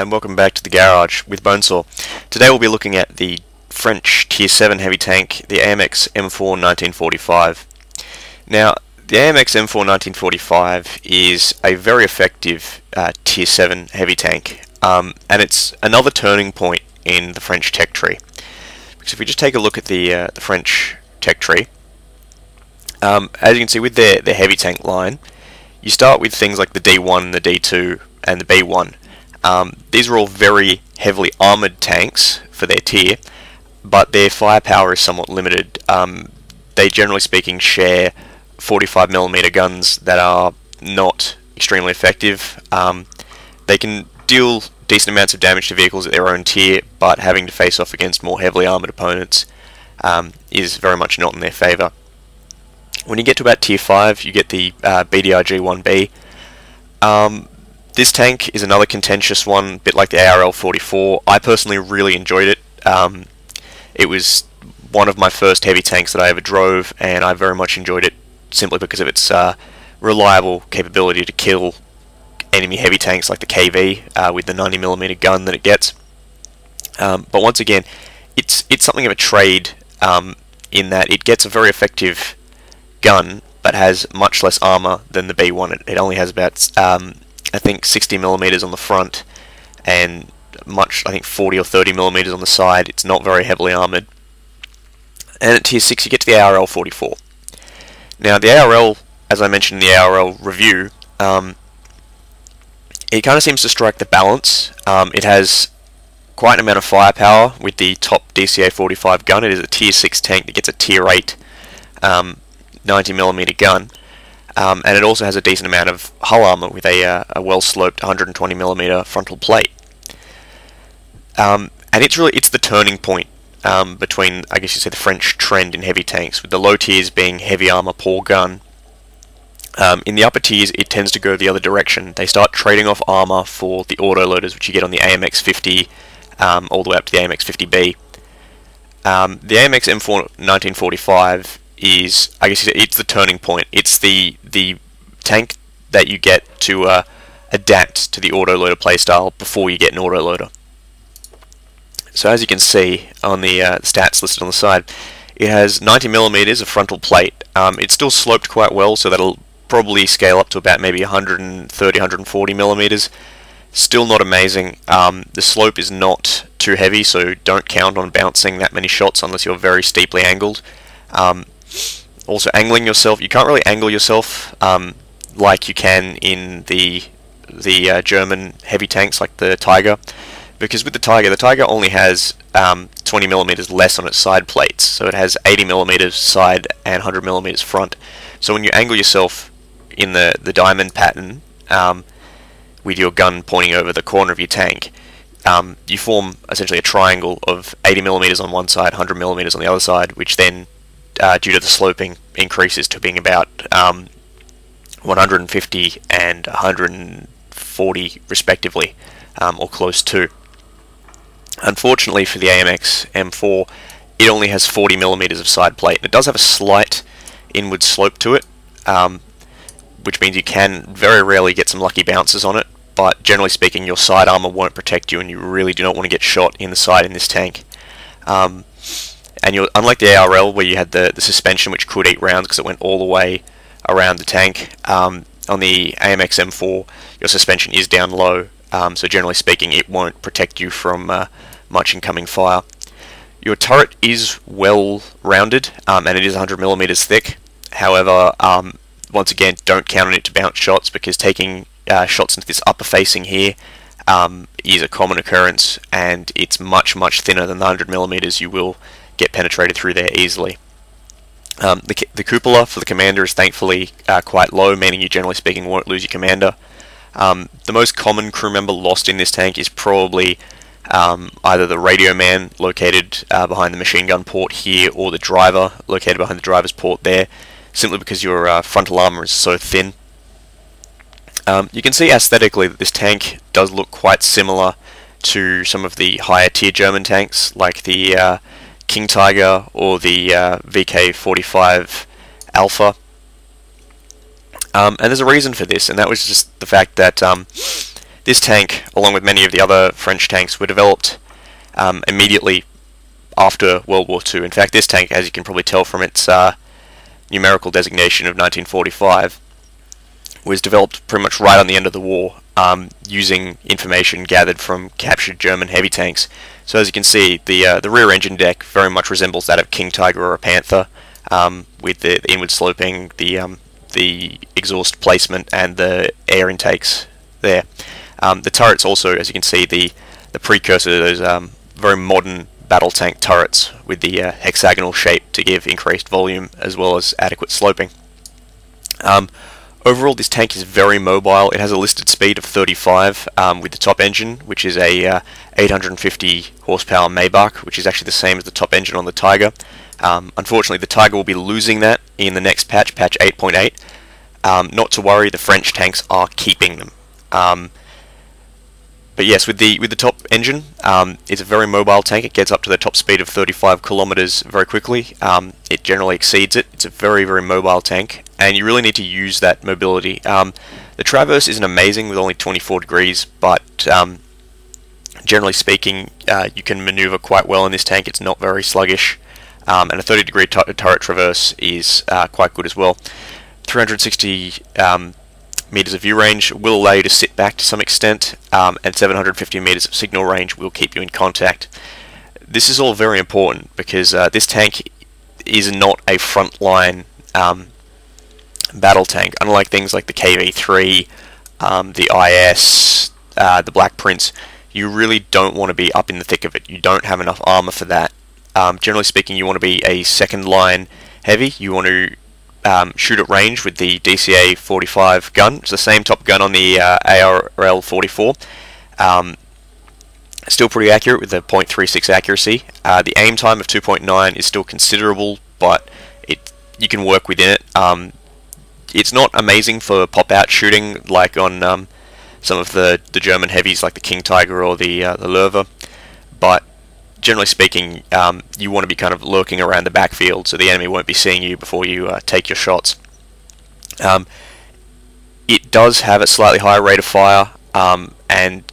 and welcome back to the garage with Bonesaw. Today we'll be looking at the French Tier 7 heavy tank, the AMX M4 1945. Now, the AMX M4 1945 is a very effective uh, Tier 7 heavy tank, um, and it's another turning point in the French tech tree. Because if we just take a look at the, uh, the French tech tree, um, as you can see with their, their heavy tank line, you start with things like the D1, the D2, and the B1. Um, these are all very heavily armoured tanks for their tier, but their firepower is somewhat limited. Um, they generally speaking share 45mm guns that are not extremely effective. Um, they can deal decent amounts of damage to vehicles at their own tier, but having to face off against more heavily armoured opponents um, is very much not in their favour. When you get to about tier 5, you get the uh, BDR G1 B. This tank is another contentious one, a bit like the ARL 44. I personally really enjoyed it. Um, it was one of my first heavy tanks that I ever drove, and I very much enjoyed it simply because of its uh, reliable capability to kill enemy heavy tanks like the KV uh, with the 90mm gun that it gets. Um, but once again, it's it's something of a trade um, in that it gets a very effective gun, but has much less armor than the B1. It, it only has about, um, I think, 60 millimeters on the front, and much, I think, 40 or 30 millimeters on the side. It's not very heavily armored. And at tier 6, you get to the ARL 44. Now, the ARL, as I mentioned in the ARL review, um, it kind of seems to strike the balance. Um, it has quite an amount of firepower with the top DCA 45 gun. It is a tier 6 tank that gets a tier 8 um, 90mm gun. Um, and it also has a decent amount of hull armor with a, uh, a well-sloped 120mm frontal plate. Um, and it's really it's the turning point um, between, I guess you say, the French trend in heavy tanks, with the low tiers being heavy armor, poor gun. Um, in the upper tiers, it tends to go the other direction. They start trading off armor for the autoloaders, which you get on the AMX 50, um, all the way up to the AMX 50B. Um, the AMX M4 1945 is I guess it's the turning point. It's the the tank that you get to uh, adapt to the autoloader playstyle before you get an autoloader. So as you can see on the uh, stats listed on the side, it has 90 millimeters of frontal plate. Um, it's still sloped quite well, so that'll probably scale up to about maybe 130, 140 millimeters. Still not amazing. Um, the slope is not too heavy, so don't count on bouncing that many shots unless you're very steeply angled. Um, also, angling yourself, you can't really angle yourself um, like you can in the the uh, German heavy tanks like the Tiger, because with the Tiger, the Tiger only has um, 20 millimeters less on its side plates, so it has 80 millimeters side and 100 millimeters front. So when you angle yourself in the the diamond pattern um, with your gun pointing over the corner of your tank, um, you form essentially a triangle of 80 millimeters on one side, 100 millimeters on the other side, which then uh, due to the sloping increases to being about um, 150 and 140 respectively, um, or close to. Unfortunately for the AMX M4, it only has 40 millimeters of side plate. It does have a slight inward slope to it, um, which means you can very rarely get some lucky bounces on it, but generally speaking, your side armor won't protect you, and you really do not want to get shot in the side in this tank. Um, and you unlike the ARL where you had the, the suspension which could eat rounds because it went all the way around the tank, um, on the AMX M4 your suspension is down low, um, so generally speaking it won't protect you from uh, much incoming fire. Your turret is well rounded um, and it is 100 millimeters thick. However, um, once again, don't count on it to bounce shots because taking uh, shots into this upper facing here um, is a common occurrence and it's much much thinner than the 100 millimeters you will get penetrated through there easily. Um, the, the cupola for the commander is thankfully uh, quite low, meaning you generally speaking won't lose your commander. Um, the most common crew member lost in this tank is probably um, either the radio man located uh, behind the machine gun port here or the driver located behind the driver's port there, simply because your uh, frontal armor is so thin. Um, you can see aesthetically that this tank does look quite similar to some of the higher tier German tanks, like the uh, King Tiger or the uh, VK45 Alpha. Um, and there's a reason for this, and that was just the fact that um, this tank, along with many of the other French tanks, were developed um, immediately after World War II. In fact, this tank, as you can probably tell from its uh, numerical designation of 1945, was developed pretty much right on the end of the war, um, using information gathered from captured German heavy tanks. So as you can see, the uh, the rear engine deck very much resembles that of King Tiger or a Panther, um, with the, the, inward sloping, the um, the exhaust placement, and the air intakes there. Um, the turrets also, as you can see, the the precursor to those um, very modern battle tank turrets with the uh, hexagonal shape to give increased volume as well as adequate sloping. Um, overall, this tank is very mobile. It has a listed speed of 35 um, with the top engine, which is a uh, 850 horsepower Maybach, which is actually the same as the top engine on the Tiger. Um, unfortunately, the Tiger will be losing that in the next patch, patch 8.8. Um, not to worry, the French tanks are keeping them. But yes, with the with the top engine, um, it's a very mobile tank. It gets up to the top speed of 35 kilometers very quickly. Um, it generally exceeds it. It's a very very mobile tank, and you really need to use that mobility. Um, the traverse isn't amazing with only 24 degrees, but um, generally speaking, uh, you can maneuver quite well in this tank. It's not very sluggish, um, and a 30 degree turret traverse is uh, quite good as well. 360 um, meters of view range will allow you to sit back to some extent, um, and 750 meters of signal range will keep you in contact. This is all very important because uh, this tank is not a frontline um, battle tank, unlike things like the KV-3, um, the IS, uh, the Black Prince. You really don't want to be up in the thick of it. You don't have enough armor for that. Um, generally speaking, you want to be a second line heavy. You want to um, shoot at range with the DCA 45 gun. It's the same top gun on the uh, ARL 44. Um, still pretty accurate with the .36 accuracy. Uh, the aim time of 2.9 is still considerable, but it you can work within it. Um, it's not amazing for pop-out shooting like on um, some of the, the German heavies like the King Tiger or the uh, the Löwe, but generally speaking, um, you want to be kind of lurking around the backfield so the enemy won't be seeing you before you uh, take your shots. Um, it does have a slightly higher rate of fire, um, and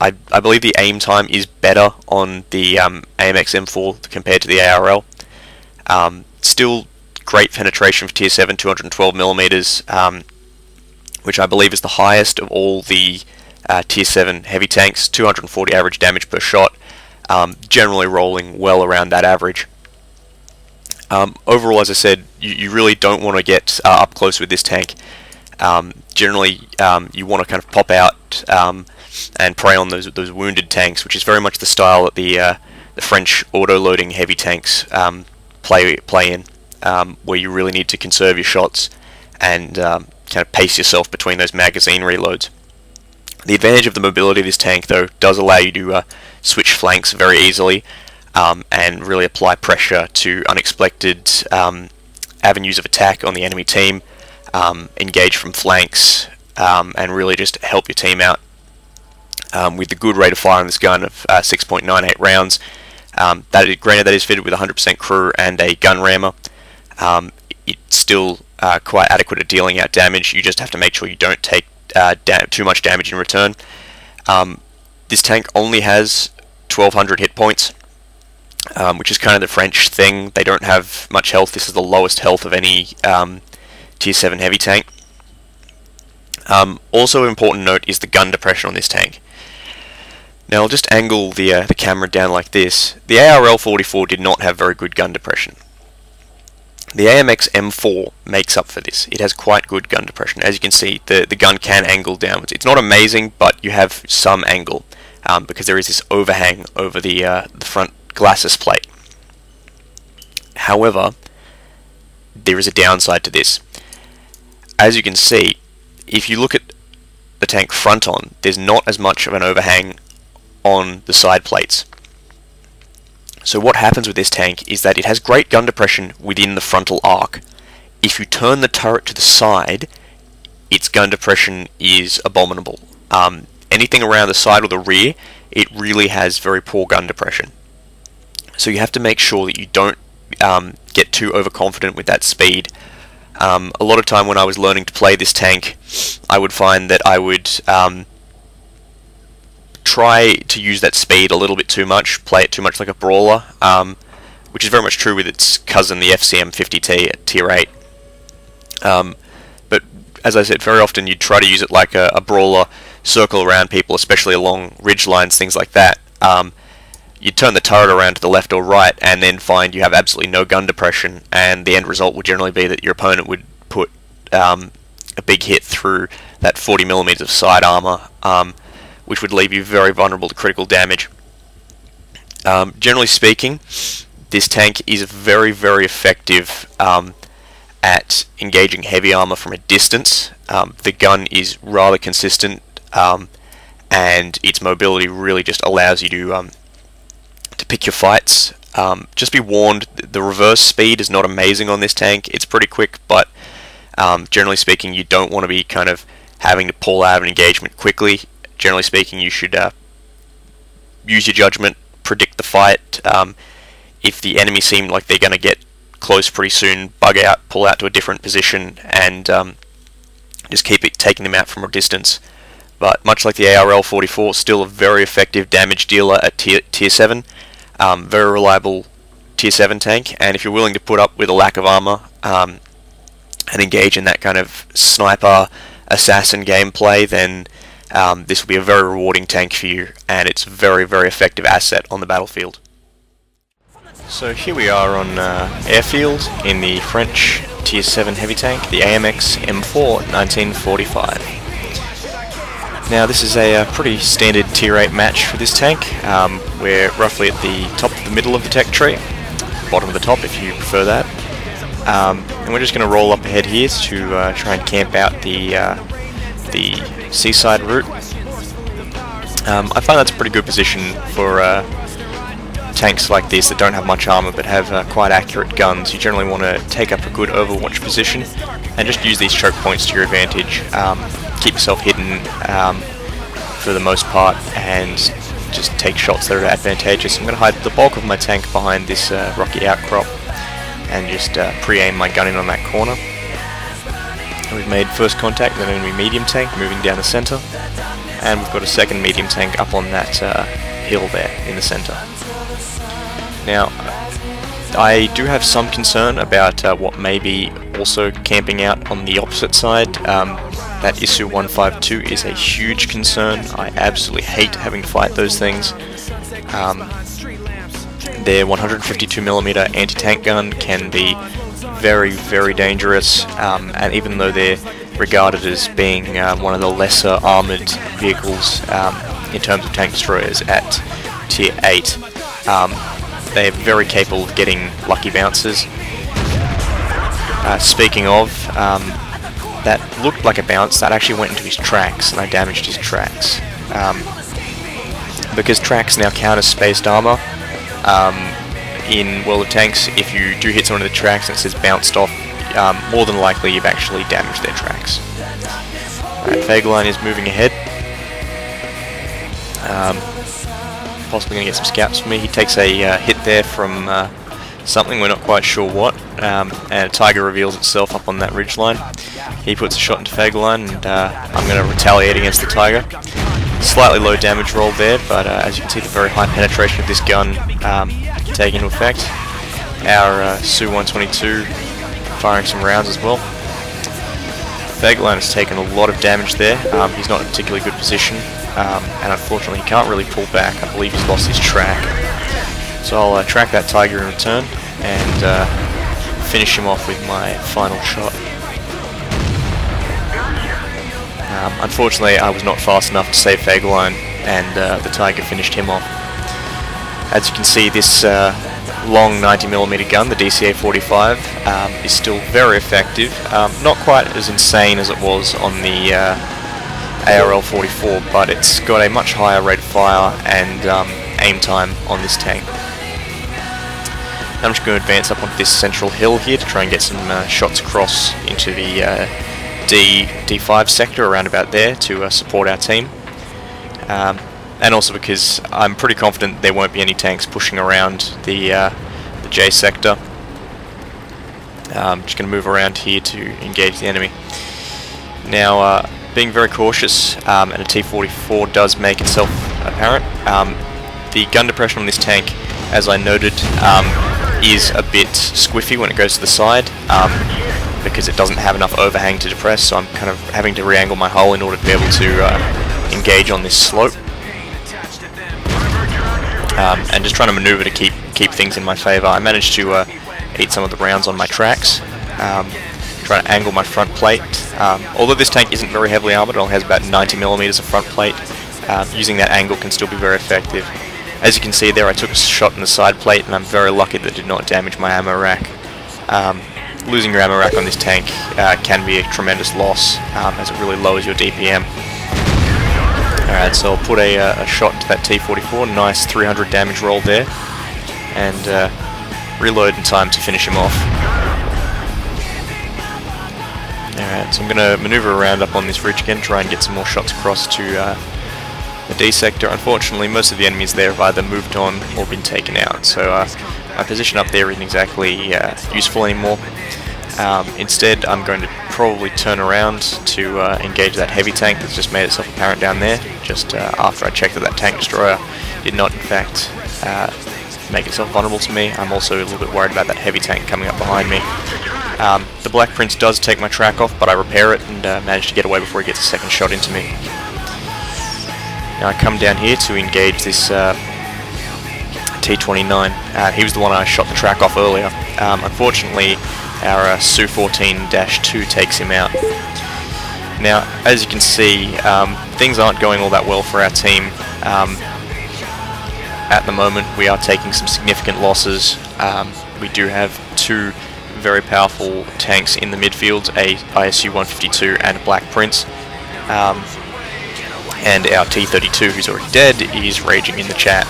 I, I, believe the aim time is better on the um, AMX M4 compared to the ARL. Um, still great penetration for Tier 7, 212 millimeters, um, which I believe is the highest of all the uh, Tier 7 heavy tanks, 240 average damage per shot um, generally rolling well around that average. Um, overall, as I said, you, you really don't want to get uh, up close with this tank. Um, generally, um, you want to kind of pop out um, and prey on those those wounded tanks, which is very much the style that the uh, the French auto-loading heavy tanks um, play play in, where you really need to conserve your shots and kind of pace yourself between those magazine reloads. The advantage of the mobility of this tank, though, does allow you to uh, switch flanks very easily um, and really apply pressure to unexpected um, avenues of attack on the enemy team, um, engage from flanks, um, and really just help your team out. Um, with the good rate of fire on this gun of uh, 6.98 rounds, that is, granted that is fitted with 100% crew and a gun rammer, it's still uh, quite adequate at dealing out damage. You just have to make sure you don't take uh, too much damage in return. Um, this tank only has 1200 hit points, um, which is kind of the French thing. They don't have much health. This is the lowest health of any um, Tier 7 heavy tank. Um, also important note is the gun depression on this tank. Now I'll just angle the, uh, the camera down like this. The ARL-44 did not have very good gun depression. The AMX M4 makes up for this. It has quite good gun depression. As you can see, the, the gun can angle downwards. It's not amazing, but you have some angle um, because there is this overhang over the, uh, the front glacis plate. However, there is a downside to this. As you can see, if you look at the tank front on, there's not as much of an overhang on the side plates. So what happens with this tank is that it has great gun depression within the frontal arc. If you turn the turret to the side, its gun depression is abominable. Um, anything around the side or the rear, it really has very poor gun depression. So you have to make sure that you don't um, get too overconfident with that speed. Um, a lot of time when I was learning to play this tank, I would find that I would um, try to use that speed a little bit too much, play it too much like a brawler, um, which is very much true with its cousin, the FCM 50T at tier 8. Um, but as I said, very often you'd try to use it like a, a, brawler, circle around people, especially along ridge lines, things like that. Um, you turn the turret around to the left or right and then find you have absolutely no gun depression, and the end result would generally be that your opponent would put um, a big hit through that 40 millimeters of side armor, um, which would leave you very vulnerable to critical damage. Um, generally speaking, this tank is very, very effective um, at engaging heavy armor from a distance. Um, the gun is rather consistent, um, and its mobility really just allows you to um, to pick your fights. Um, just be warned, the reverse speed is not amazing on this tank. It's pretty quick, but um, generally speaking, you don't want to be kind of having to pull out of an engagement quickly. Generally speaking, you should uh, use your judgment, predict the fight. Um, if the enemy seem like they're going to get close pretty soon, bug out, pull out to a different position, and um, just keep it taking them out from a distance. But much like the ARL 44, still a very effective damage dealer at tier, tier 7. Um, very reliable tier 7 tank, and if you're willing to put up with a lack of armor um, and engage in that kind of sniper assassin gameplay, then um, this will be a very rewarding tank for you, and it's a very, very effective asset on the battlefield. So here we are on uh, airfield in the French Tier 7 heavy tank, the AMX M4 1945. Now this is a, uh, pretty standard tier 8 match for this tank. Um, we're roughly at the top of the middle of the tech tree, bottom of the top if you prefer that. Um, and we're just going to roll up ahead here to uh, try and camp out the, uh, the seaside route. Um, I find that's a pretty good position for uh, tanks like this that don't have much armor but have uh, quite accurate guns. You generally want to take up a good overwatch position and just use these choke points to your advantage. Um, keep yourself hidden um, for the most part and just take shots that are advantageous. I'm going to hide the bulk of my tank behind this uh, rocky outcrop and just uh, pre-aim my gun in on that corner. we've made first contact with an enemy medium tank moving down the centre and we've got a second medium tank up on that uh, hill there in the centre. Now, I do have some concern about uh, what may be also camping out on the opposite side. Um, that ISU 152 is a huge concern. I absolutely hate having to fight those things. Um, their 152mm anti-tank gun can be very, very dangerous, um, and even though they're regarded as being uh, one of the lesser armoured vehicles um, in terms of tank destroyers at tier 8, um, they're very capable of getting lucky bounces. Uh, speaking of, um, that looked like a bounce, that actually went into his tracks, and I damaged his tracks. Um, because tracks now count as spaced armor, um, in World of Tanks, if you do hit someone in the tracks and it says bounced off, um, more than likely you've actually damaged their tracks. Alright, Fegelein is moving ahead. Um, possibly going to get some scalps for me. He takes a uh, hit there from uh, something, we're not quite sure what, um, and a tiger reveals itself up on that ridge line. He puts a shot into Fegelein, and uh, I'm going to retaliate against the tiger. Slightly low damage roll there, but uh, as you can see the very high penetration of this gun um, taking into effect. Our uh, Su-122 firing some rounds as well. Fegelein has taken a lot of damage there. Um, he's not in a particularly good position um, and unfortunately he can't really pull back. I believe he's lost his track. So I'll uh, track that tiger in return and uh, finish him off with my final shot. Um, unfortunately I was not fast enough to save Fegelein and uh, the tiger finished him off. As you can see this uh, long 90mm gun, the DCA-45, um, is still very effective. Um, not quite as insane as it was on the uh, ARL-44, but it's got a much higher rate of fire and um, aim time on this tank. I'm just going to advance up onto this central hill here to try and get some uh, shots across into the uh, D, D5 sector around about there to uh, support our team. Um, and also because I'm pretty confident there won't be any tanks pushing around the, uh, the J sector. I'm um, just going to move around here to engage the enemy. Now, uh, being very cautious, um, and a T-44 does make itself apparent. Um, the gun depression on this tank, as I noted, um, is a bit squiffy when it goes to the side um, because it doesn't have enough overhang to depress, so I'm kind of having to re-angle my hull in order to be able to uh, engage on this slope. Um, and just trying to maneuver to keep keep things in my favour. I managed to uh, eat some of the rounds on my tracks, um, trying to angle my front plate. Um, although this tank isn't very heavily armoured, it only has about 90 millimeters of front plate, um, using that angle can still be very effective. As you can see there, I took a shot in the side plate, and I'm very lucky that it did not damage my ammo rack. Um, losing your ammo rack on this tank uh, can be a tremendous loss, um, as it really lowers your DPM. Alright, so I'll put a, uh, a, shot into that T-44, nice 300 damage roll there, and uh, reload in time to finish him off. Alright, so I'm going to maneuver around up on this ridge again, try and get some more shots across to uh, the D sector. Unfortunately, most of the enemies there have either moved on or been taken out, so uh, my position up there isn't exactly uh, useful anymore. Um, instead, I'm going to probably turn around to uh, engage that heavy tank that's just made itself apparent down there, just uh, after I checked that that tank destroyer did not, in fact, uh, make itself vulnerable to me. I'm also a little bit worried about that heavy tank coming up behind me. Um, the Black Prince does take my track off, but I repair it and uh, manage to get away before he gets a second shot into me. Now I come down here to engage this uh, T-29. Uh, he was the one I shot the track off earlier. Um, unfortunately, our uh, Su-14-2 takes him out. Now, as you can see, um, things aren't going all that well for our team. Um, at the moment, we are taking some significant losses. Um, we do have two very powerful tanks in the midfield, a ISU-152 and Black Prince. Um, and our T-32, who's already dead, is raging in the chat.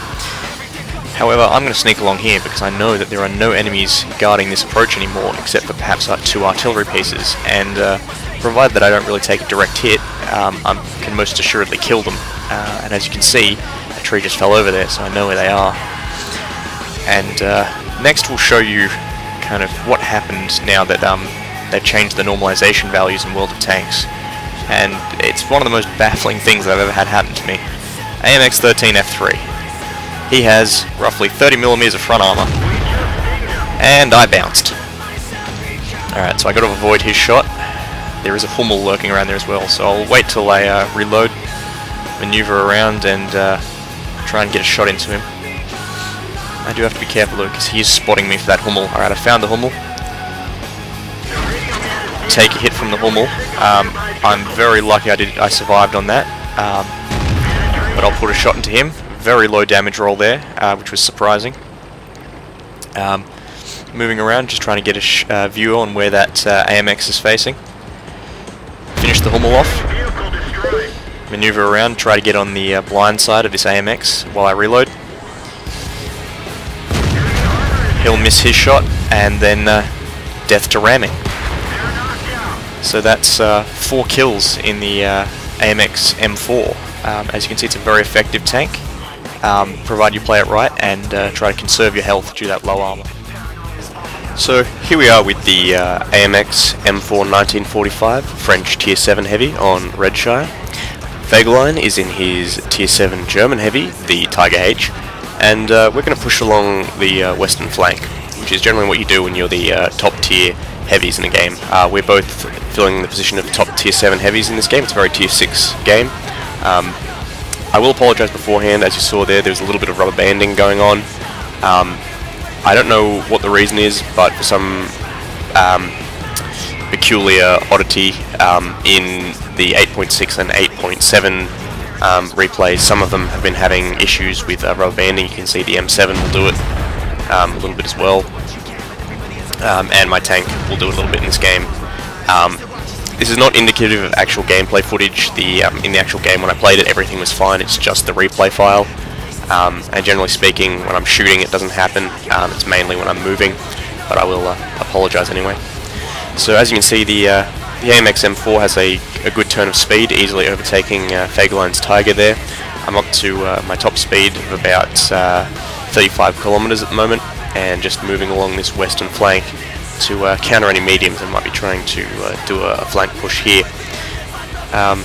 However, I'm going to sneak along here because I know that there are no enemies guarding this approach anymore except for perhaps our two artillery pieces, and uh, provided that I don't really take a direct hit, um, I can most assuredly kill them. Uh, and as you can see, a tree just fell over there, so I know where they are. And uh, next we'll show you kind of what happened now that um, they've changed the normalization values in World of Tanks. And it's one of the most baffling things I've ever had happen to me. AMX-13F3. He has roughly 30mm of front armor. And I bounced. Alright, so I gotta avoid his shot. There is a Hummel lurking around there as well, so I'll wait till I uh, reload, maneuver around, and uh, try and get a shot into him. I do have to be careful though, because he is spotting me for that Hummel. Alright, I found the Hummel. Take a hit from the Hummel. Um, I'm very lucky I did I survived on that. Um, but I'll put a shot into him. Very low damage roll there, uh, which was surprising. Um, moving around, just trying to get a uh, view on where that uh, AMX is facing. Finish the Hummel off. Maneuver around, try to get on the uh, blind side of this AMX while I reload. He'll miss his shot, and then uh, death to ramming. So that's uh, four kills in the uh, AMX M4. Um, as you can see, it's a very effective tank, um, you play it right and uh, try to conserve your health due to that low armor. So here we are with the uh, AMX M4 1945 French Tier 7 Heavy on Redshire. Fegelein is in his Tier 7 German Heavy, the Tiger H, and uh, we're going to push along the uh, western flank, which is generally what you do when you're the uh, top tier heavies in a game. Uh, we're both filling the position of top tier 7 heavies in this game, it's a very tier 6 game. Um, I will apologise beforehand, as you saw there, there's a little bit of rubber banding going on. Um, I don't know what the reason is, but for some um, peculiar oddity um, in the 8.6 and 8.7 um, replays. Some of them have been having issues with uh, rubber banding. You can see the M7 will do it um, a little bit as well. Um, and my tank will do it a little bit in this game. Um, this is not indicative of actual gameplay footage. The um, In the actual game when I played it everything was fine, it's just the replay file. Um, and generally speaking, when I'm shooting it doesn't happen, it's mainly when I'm moving, but I will uh, apologise anyway. So as you can see, the uh, the AMX M4 has a, a good turn of speed, easily overtaking uh, Tiger there. I'm up to uh, my top speed of about uh, 35 kilometers at the moment, and just moving along this western flank to uh, counter any mediums that might be trying to uh, do a, flank push here. Um,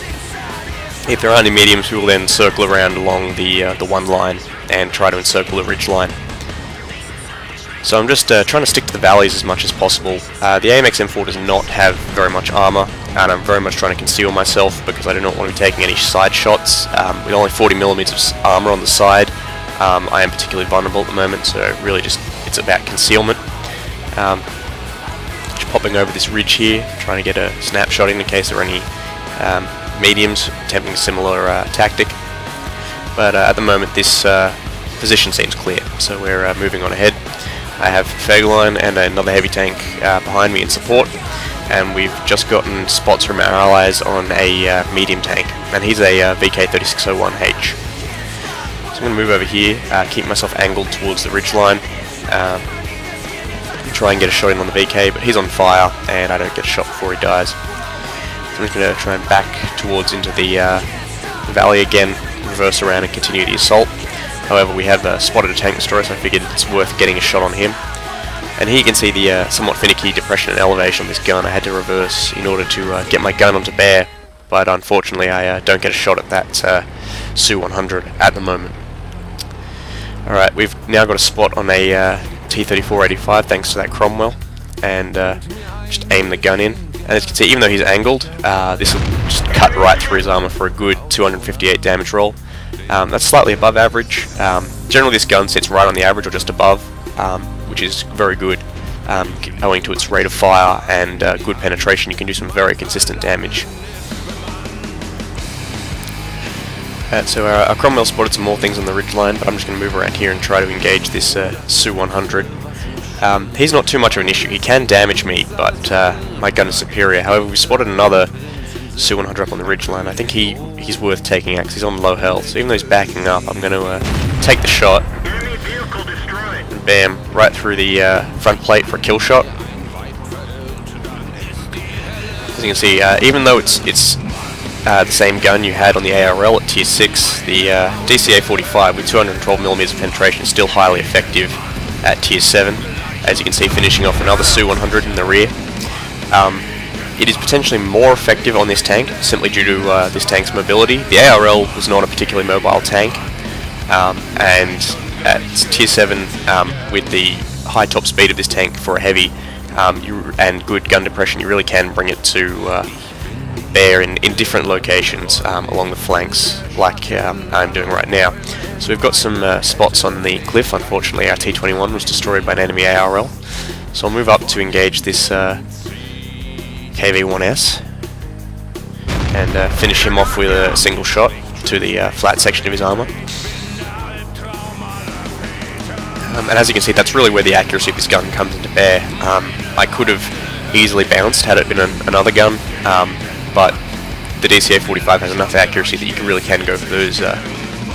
If there aren't any mediums, we will then circle around along the the one line and try to encircle the ridge line. So I'm just uh, trying to stick to the valleys as much as possible. Uh, the AMX M4 does not have very much armor, and I'm very much trying to conceal myself because I do not want to be taking any side shots. Um, with only 40mm of armor on the side, um, I am particularly vulnerable at the moment, so really just it's about concealment. Um, just popping over this ridge here, trying to get a snapshot in, in case there are any um, mediums attempting a similar uh, tactic. But uh, at the moment this uh, position seems clear, so we're uh, moving on ahead. I have Fegelein and another heavy tank uh, behind me in support, and we've just gotten spots from our allies on a uh, medium tank, and he's a uh, VK3601H. So I'm going to move over here, uh, keep myself angled towards the ridge line, um, try and get a shot in on the VK, but he's on fire, and I don't get a shot before he dies. So I'm just going to try and back towards into the uh, valley again, reverse around and continue the assault. However, we have uh, spotted a tank destroyer, so I figured it's worth getting a shot on him. And here you can see the uh, somewhat finicky depression and elevation on this gun. I had to reverse in order to uh, get my gun onto bear, but unfortunately I uh, don't get a shot at that uh, Su-100 at the moment. Alright, we've now got a spot on a uh, T-34-85 thanks to that Cromwell, and just aim the gun in. And as you can see, even though he's angled, this will just cut right through his armor for a good 258 damage roll. Um, that's slightly above average. Um, generally this gun sits right on the average or just above, um, which is very good. Um, owing to its rate of fire and uh, good penetration, you can do some very consistent damage. Uh, so our, our, Cromwell spotted some more things on the ridge line, but I'm just going to move around here and try to engage this uh, Su-100. Um, he's not too much of an issue. He can damage me, but uh, my gun is superior. However, we spotted another Su-100 up on the ridge line. I think he he's worth taking out because he's on low health. So even though he's backing up, I'm going to uh, take the shot. Bam, right through the uh, front plate for a kill shot. As you can see, uh, even though it's it's uh, the same gun you had on the ARL at tier 6, the uh, DCA-45 with 212mm of penetration is still highly effective at tier 7. As you can see, finishing off another Su-100 in the rear. Um, it is potentially more effective on this tank, simply due to uh, this tank's mobility. The ARL was not a particularly mobile tank, um, and at tier 7, um, with the high top speed of this tank for a heavy um, you, and good gun depression, you really can bring it to uh, bear in, in different locations um, along the flanks, like um, I'm doing right now. So we've got some uh, spots on the cliff, unfortunately our T-21 was destroyed by an enemy ARL. So I'll move up to engage this uh, KV-1S and uh, finish him off with a single shot to the uh, flat section of his armor. Um, and as you can see, that's really where the accuracy of this gun comes into bear. Um, I could have easily bounced had it been an, another gun, um, but the DCA-45 has enough accuracy that you can, really can go for those uh,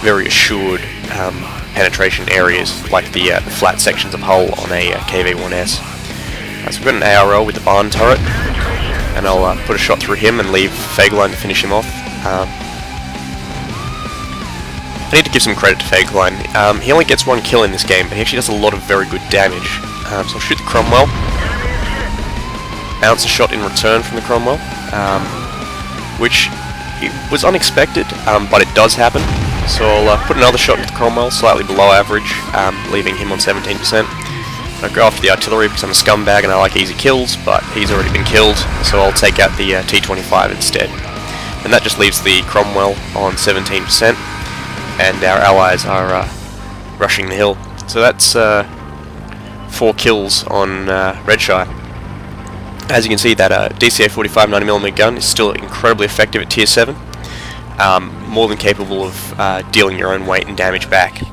very assured um, penetration areas, like the, uh, the, flat sections of hull on a uh, KV-1S. Uh, so we've got an ARL with the barn turret, and I'll uh, put a shot through him and leave Fegelein to finish him off. I need to give some credit to Fegelein. Um, he only gets one kill in this game, but he actually does a lot of very good damage. Um, so I'll shoot the Cromwell. Bounce a shot in return from the Cromwell, um, which was unexpected, um, but it does happen. So I'll uh, put another shot with the Cromwell, slightly below average, um, leaving him on 17%. I go after the artillery because I'm a scumbag and I like easy kills, but he's already been killed, so I'll take out the uh, T-25 instead. And that just leaves the Cromwell on 17%, and our allies are uh, rushing the hill. So that's uh, four kills on uh, Redshire. As you can see, that uh, DCA-45 90mm gun is still incredibly effective at Tier 7, um, more than capable of uh, dealing your own weight and damage back.